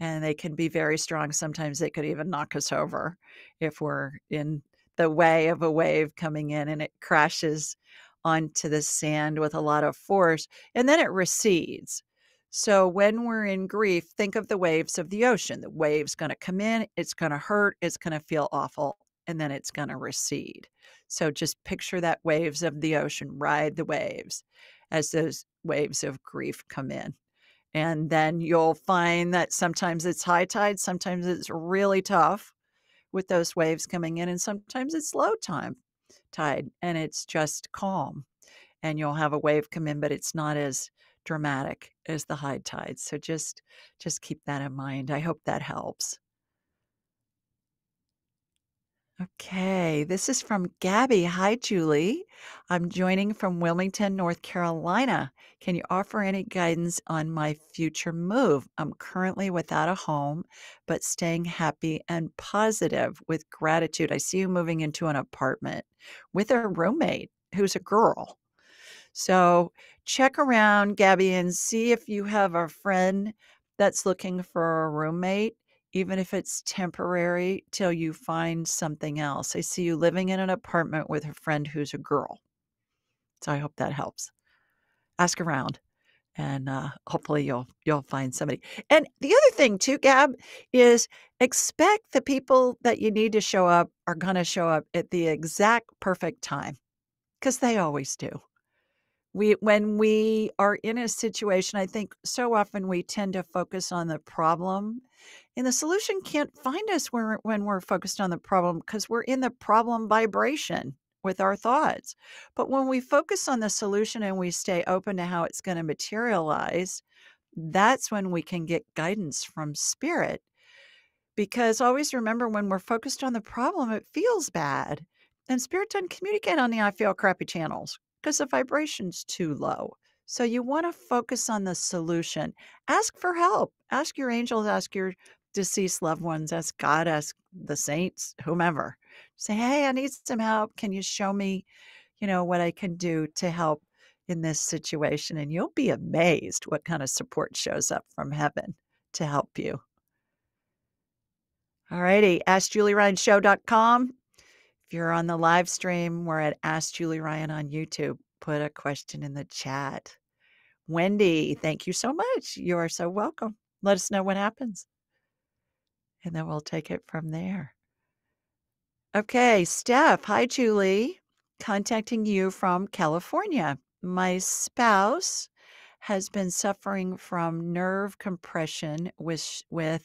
and they can be very strong. Sometimes they could even knock us over if we're in the way of a wave coming in and it crashes onto the sand with a lot of force, and then it recedes. So when we're in grief, think of the waves of the ocean. The wave's going to come in, it's going to hurt, it's going to feel awful, and then it's going to recede. So just picture that waves of the ocean, ride the waves as those waves of grief come in. And then you'll find that sometimes it's high tide, sometimes it's really tough with those waves coming in, and sometimes it's low time tide and it's just calm. And you'll have a wave come in, but it's not as dramatic as the high tide. So just just keep that in mind. I hope that helps. Okay, this is from Gabby. Hi, Julie. I'm joining from Wilmington, North Carolina. Can you offer any guidance on my future move? I'm currently without a home, but staying happy and positive with gratitude. I see you moving into an apartment with a roommate who's a girl. So check around, Gabby, and see if you have a friend that's looking for a roommate even if it's temporary till you find something else. I see you living in an apartment with a friend who's a girl. So I hope that helps. Ask around and uh, hopefully you'll you'll find somebody. And the other thing too, Gab, is expect the people that you need to show up are going to show up at the exact perfect time because they always do. We when we are in a situation, I think so often we tend to focus on the problem and the solution can't find us when when we're focused on the problem because we're in the problem vibration with our thoughts. But when we focus on the solution and we stay open to how it's going to materialize, that's when we can get guidance from spirit. Because always remember when we're focused on the problem, it feels bad. And spirit doesn't communicate on the I feel crappy channels because the vibration's too low. So you want to focus on the solution. Ask for help. Ask your angels, ask your deceased loved ones, ask God, ask the saints, whomever. Say, hey, I need some help. Can you show me, you know, what I can do to help in this situation? And you'll be amazed what kind of support shows up from heaven to help you. All righty, AskJulieRyanShow.com. If you're on the live stream, we're at Ask Julie Ryan on YouTube. Put a question in the chat. Wendy, thank you so much. You are so welcome. Let us know what happens and then we'll take it from there. Okay, Steph. Hi, Julie. Contacting you from California. My spouse has been suffering from nerve compression with, with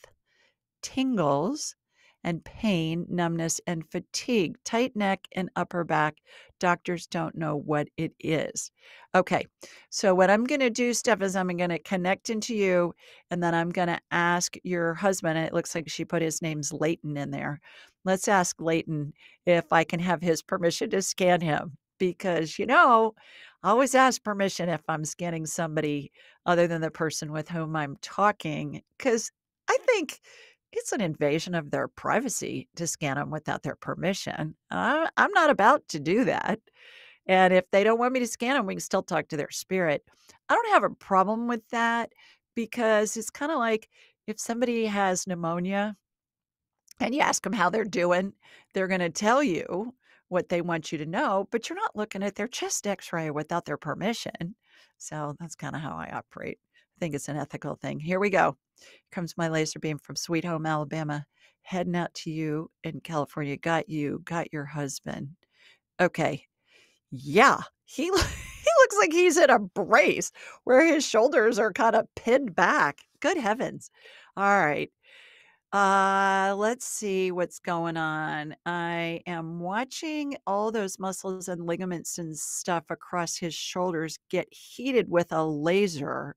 tingles and pain, numbness, and fatigue, tight neck and upper back. Doctors don't know what it is. Okay, so what I'm going to do, Steph, is I'm going to connect into you, and then I'm going to ask your husband. it looks like she put his name's Leighton in there. Let's ask Leighton if I can have his permission to scan him because, you know, I always ask permission if I'm scanning somebody other than the person with whom I'm talking because I think it's an invasion of their privacy to scan them without their permission. I, I'm not about to do that. And if they don't want me to scan them, we can still talk to their spirit. I don't have a problem with that because it's kind of like if somebody has pneumonia and you ask them how they're doing, they're going to tell you what they want you to know, but you're not looking at their chest x ray without their permission. So that's kind of how I operate. I think it's an ethical thing. Here we go. Here comes my laser beam from Sweet Home, Alabama, heading out to you in California. Got you, got your husband. Okay. Yeah, he, he looks like he's in a brace where his shoulders are kind of pinned back. Good heavens. All right. Uh, let's see what's going on. I am watching all those muscles and ligaments and stuff across his shoulders get heated with a laser,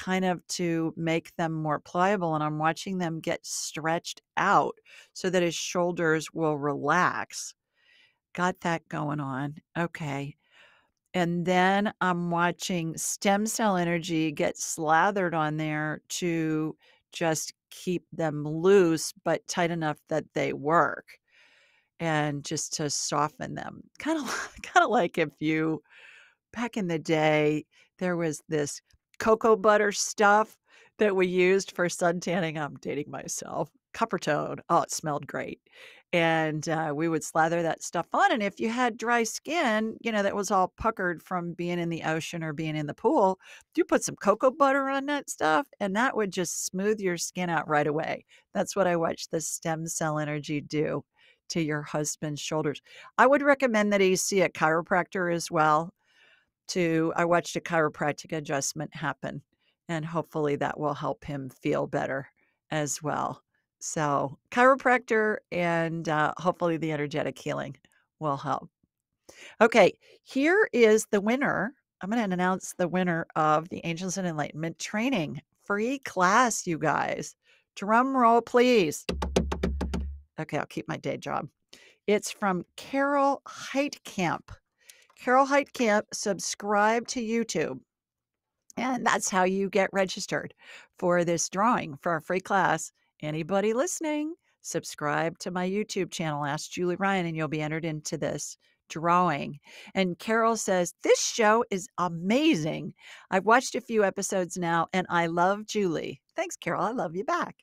kind of to make them more pliable. And I'm watching them get stretched out so that his shoulders will relax. Got that going on. Okay. And then I'm watching stem cell energy get slathered on there to just keep them loose, but tight enough that they work and just to soften them. Kind of kind of like if you back in the day there was this cocoa butter stuff that we used for sun tanning. I'm dating myself. Coppertone. Oh, it smelled great and uh, we would slather that stuff on. And if you had dry skin, you know, that was all puckered from being in the ocean or being in the pool, you put some cocoa butter on that stuff, and that would just smooth your skin out right away. That's what I watched the stem cell energy do to your husband's shoulders. I would recommend that he see a chiropractor as well. To I watched a chiropractic adjustment happen, and hopefully that will help him feel better as well. So, chiropractor and uh, hopefully the energetic healing will help. Okay, here is the winner. I'm going to announce the winner of the Angels and Enlightenment training free class, you guys. Drum roll, please. Okay, I'll keep my day job. It's from Carol Heitkamp. Carol Heitkamp, subscribe to YouTube. And that's how you get registered for this drawing for a free class anybody listening, subscribe to my YouTube channel, Ask Julie Ryan, and you'll be entered into this drawing. And Carol says, This show is amazing. I've watched a few episodes now and I love Julie. Thanks, Carol. I love you back.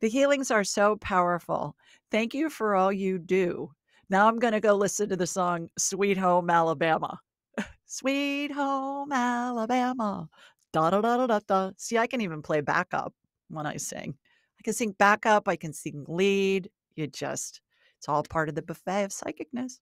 The healings are so powerful. Thank you for all you do. Now I'm going to go listen to the song Sweet Home Alabama. Sweet Home Alabama. Da da da da da da. See, I can even play backup when I sing. I can sing backup, I can sing lead. You just, it's all part of the buffet of psychicness.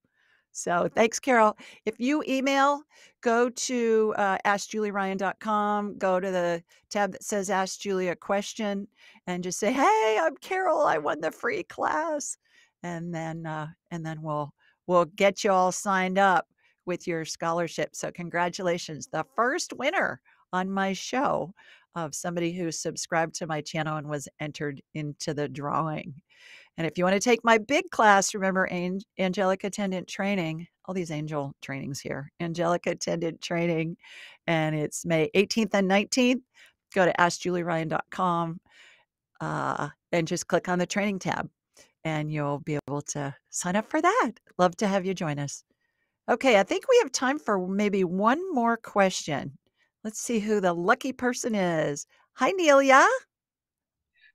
So thanks, Carol. If you email, go to uh, askjulieryan.com, go to the tab that says Ask Julie a question, and just say, "Hey, I'm Carol. I won the free class," and then uh, and then we'll we'll get you all signed up with your scholarship. So congratulations, the first winner on my show of somebody who subscribed to my channel and was entered into the drawing. And if you want to take my big class, remember Angelic Attendant Training, all these angel trainings here, Angelic Attendant Training, and it's May 18th and 19th. Go to askjulieryan.com uh, and just click on the training tab, and you'll be able to sign up for that. Love to have you join us. Okay, I think we have time for maybe one more question. Let's see who the lucky person is. Hi, Nelia.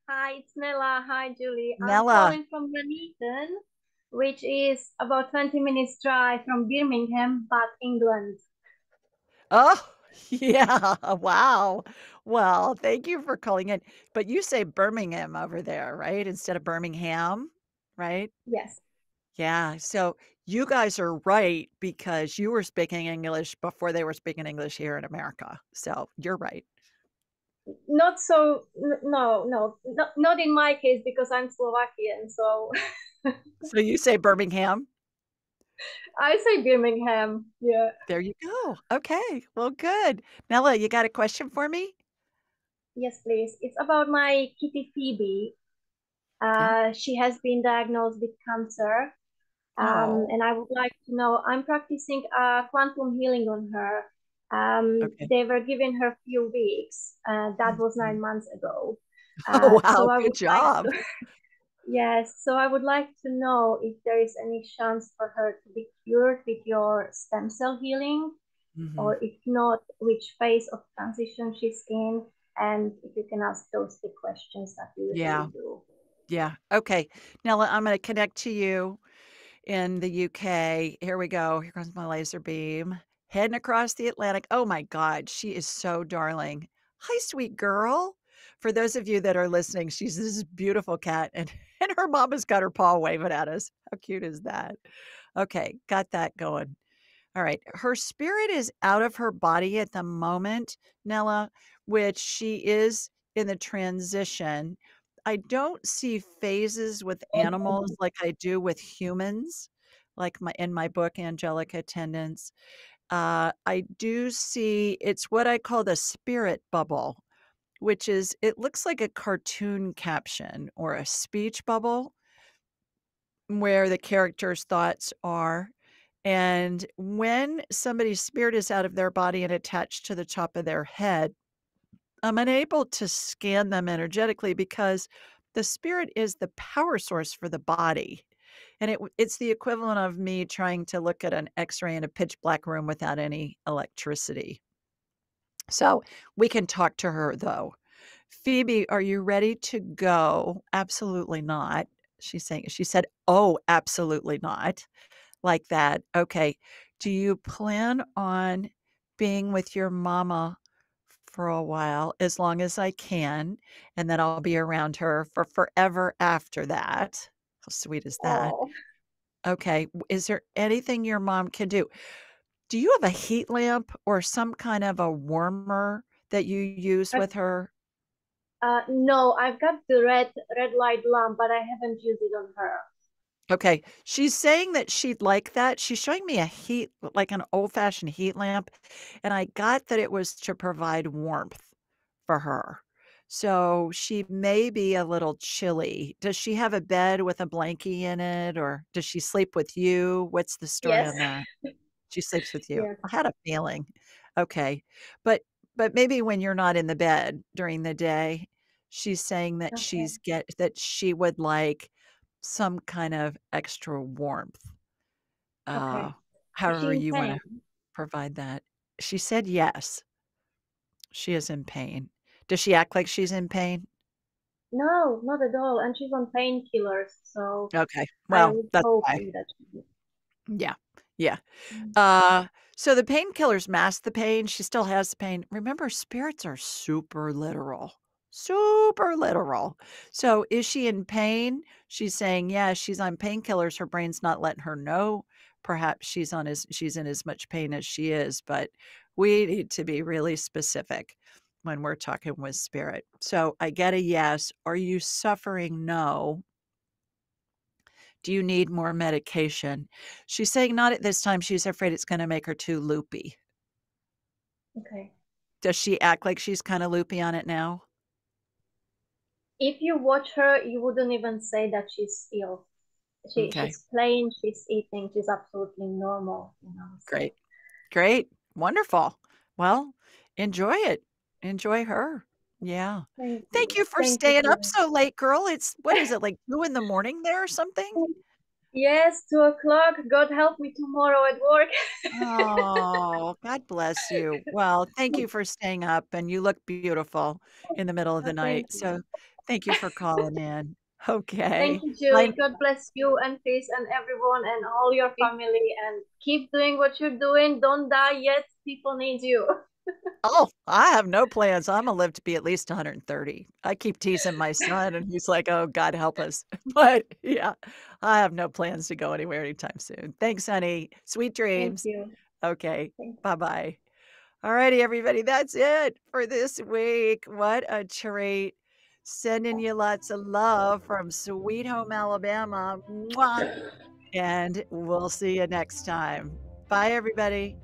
Hi, it's Nella. Hi, Julie. Nella. I'm calling from Nuneaton, which is about 20 minutes drive from Birmingham, Bath, England. Oh, yeah. Wow. Well, thank you for calling in. But you say Birmingham over there, right? Instead of Birmingham, right? Yes. Yeah. So you guys are right because you were speaking English before they were speaking English here in America. So you're right. Not so, no, no, not, not in my case because I'm Slovakian. So, so you say Birmingham? I say Birmingham. Yeah. There you go. Okay. Well, good. Nella, you got a question for me? Yes, please. It's about my kitty Phoebe. Uh, She has been diagnosed with cancer um, oh. And I would like to know, I'm practicing uh, quantum healing on her. Um, okay. They were giving her a few weeks. Uh, that was nine mm-hmm. months ago. Uh, oh, wow, so good job. Like to, yes, so I would like to know if there is any chance for her to be cured with your stem cell healing, mm-hmm. or if not, which phase of transition she's in. and if you can ask those three questions that you Yeah. do. Yeah. Okay. Nella, I'm going to connect to you in the UK. Here we go. Here comes my laser beam. Heading across the Atlantic. Oh my God, she is so darling. Hi, sweet girl. For those of you that are listening, she's this beautiful cat, and, and her mama's got her paw waving at us. How cute is that? Okay, got that going. All right. Her spirit is out of her body at the moment, Nella, which she is in the transition. I don't see phases with animals like I do with humans, like my in my book, Angelic Attendants. Uh, I do see it's what I call the spirit bubble, which is it looks like a cartoon caption or a speech bubble where the character's thoughts are. And when somebody's spirit is out of their body and attached to the top of their head, I'm unable to scan them energetically because the spirit is the power source for the body. And it, it's the equivalent of me trying to look at an x ray in a pitch black room without any electricity. So we can talk to her though. Phoebe, are you ready to go? Absolutely not. She's saying, she said, Oh, absolutely not. Like that. Okay. Do you plan on being with your mama for a while, as long as I can, and then I'll be around her for forever after that? How sweet is that? Oh, Okay. Is there anything your mom can do? Do you have a heat lamp or some kind of a warmer that you use with her? uh, no, I've got the red red light lamp, but I haven't used it on her. Okay. She's saying that she'd like that. She's showing me a heat, like an old-fashioned heat lamp, and I got that it was to provide warmth for her. So she may be a little chilly. Does she have a bed with a blankie in it, or does she sleep with you? What's the story Yes. on that? She sleeps with you. Yes. I had a feeling. Okay. But but maybe when you're not in the bed during the day, she's saying that Okay. she's get that she would like some kind of extra warmth. Uh, however you want to provide that. She said yes. She is in pain. Does she act like she's in pain? No, not at all. And she's on painkillers, so Okay. Well, that's why. that Yeah. Yeah. Mm. Uh, so the painkillers mask the pain. She still has the pain. Remember, spirits are super literal. Super literal. So is she in pain? She's saying, yeah, she's on painkillers. Her brain's not letting her know. Perhaps she's on as she's in as much pain as she is, but we need to be really specific when we're talking with spirit. So I get a yes. Are you suffering? No. Do you need more medication? She's saying not at this time. She's afraid it's going to make her too loopy. Okay. Does she act like she's kind of loopy on it now? If you watch her, you wouldn't even say that she's ill. She Okay. she's playing, she's eating, she's absolutely normal, you know. So Great. Great. Wonderful. Well, enjoy it. Enjoy her. Yeah. thank Thank you. you for Thank you staying up so late, girl. It's what is it like two in the morning there or something? Yes, two o'clock. God help me tomorrow at work. Oh, God bless you. Well, thank you for staying up and you look beautiful in the middle of the night. you. So thank you for calling in. Okay. Thank you, Julie. God bless you and Chris and everyone and all your family. And keep doing what you're doing. Don't die yet. People need you. Oh, I have no plans. I'm gonna live to be at least 130. I keep teasing my son, and he's like, "Oh, God help us." But yeah, I have no plans to go anywhere anytime soon. Thanks, honey. Sweet dreams. Okay. Bye bye. All righty, everybody. That's it for this week. What a treat. Sending you lots of love from Sweet Home, Alabama. Mwah. And we'll see you next time. Bye, everybody.